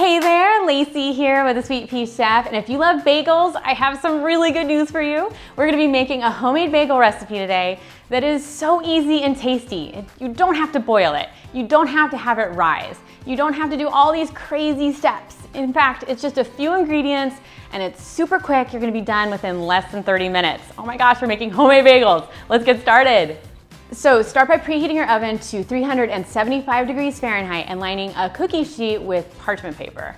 Hey there, Lacey here with the Sweet Pea Chef, and if you love bagels, I have some really good news for you. We're gonna be making a homemade bagel recipe today that is so easy and tasty. You don't have to boil it. You don't have to have it rise. You don't have to do all these crazy steps. In fact, it's just a few ingredients and it's super quick. You're gonna be done within less than 30 minutes. Oh my gosh, we're making homemade bagels. Let's get started. So start by preheating your oven to 375 degrees Fahrenheit and lining a cookie sheet with parchment paper.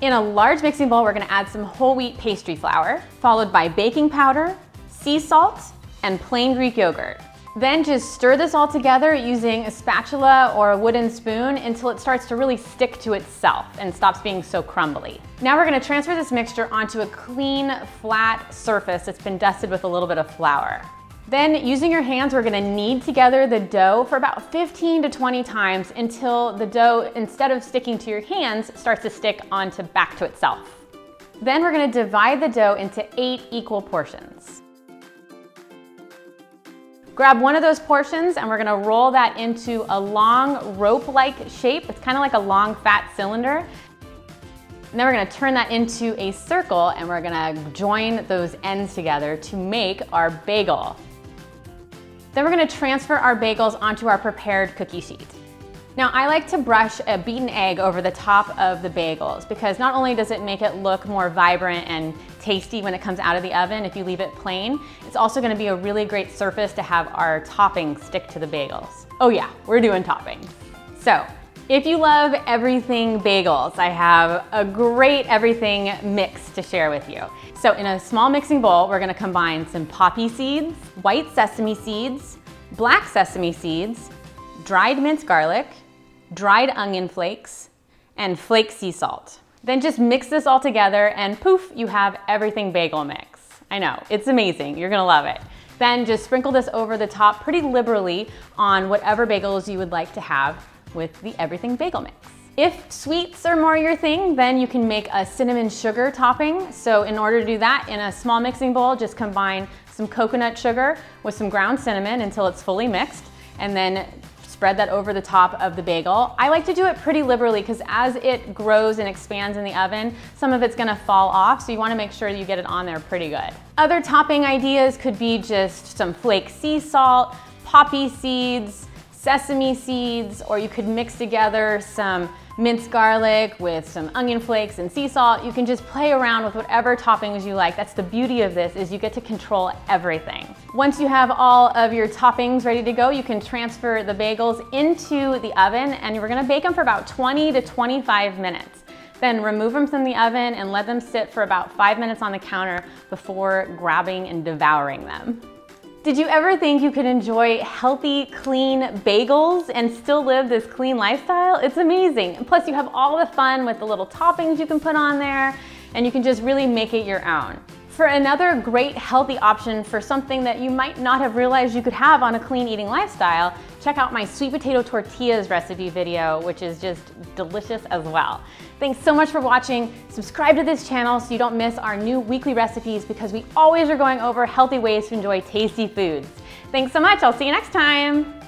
In a large mixing bowl, we're gonna add some whole wheat pastry flour, followed by baking powder, sea salt, and plain Greek yogurt. Then just stir this all together using a spatula or a wooden spoon until it starts to really stick to itself and stops being so crumbly. Now we're gonna transfer this mixture onto a clean, flat surface that's been dusted with a little bit of flour. Then using your hands, we're gonna knead together the dough for about 15 to 20 times until the dough, instead of sticking to your hands, starts to stick onto back to itself. Then we're gonna divide the dough into eight equal portions. Grab one of those portions and we're gonna roll that into a long rope-like shape. It's kind of like a long fat cylinder. And then we're gonna turn that into a circle and we're gonna join those ends together to make our bagel. Then we're gonna transfer our bagels onto our prepared cookie sheet. Now I like to brush a beaten egg over the top of the bagels because not only does it make it look more vibrant and tasty when it comes out of the oven if you leave it plain, it's also gonna be a really great surface to have our toppings stick to the bagels. Oh yeah, we're doing toppings. So if you love everything bagels, I have a great everything mix to share with you. So in a small mixing bowl, we're gonna combine some poppy seeds, white sesame seeds, black sesame seeds, dried minced garlic, dried onion flakes, and flake sea salt. Then just mix this all together and poof, you have everything bagel mix. I know, it's amazing, you're gonna love it. Then just sprinkle this over the top pretty liberally on whatever bagels you would like to have with the Everything Bagel Mix. If sweets are more your thing, then you can make a cinnamon sugar topping. So in order to do that, in a small mixing bowl, just combine some coconut sugar with some ground cinnamon until it's fully mixed, and then spread that over the top of the bagel. I like to do it pretty liberally because as it grows and expands in the oven, some of it's gonna fall off, so you wanna make sure you get it on there pretty good. Other topping ideas could be just some flake sea salt, poppy seeds, sesame seeds, or you could mix together some minced garlic with some onion flakes and sea salt. You can just play around with whatever toppings you like. That's the beauty of this is you get to control everything. Once you have all of your toppings ready to go, you can transfer the bagels into the oven and we're gonna bake them for about 20 to 25 minutes. Then remove them from the oven and let them sit for about five minutes on the counter before grabbing and devouring them. Did you ever think you could enjoy healthy, clean bagels and still live this clean lifestyle? It's amazing. Plus you have all the fun with the little toppings you can put on there and you can just really make it your own. For another great healthy option for something that you might not have realized you could have on a clean eating lifestyle, check out my sweet potato tortillas recipe video, which is just delicious as well. Thanks so much for watching. Subscribe to this channel so you don't miss our new weekly recipes because we always are going over healthy ways to enjoy tasty foods. Thanks so much. I'll see you next time.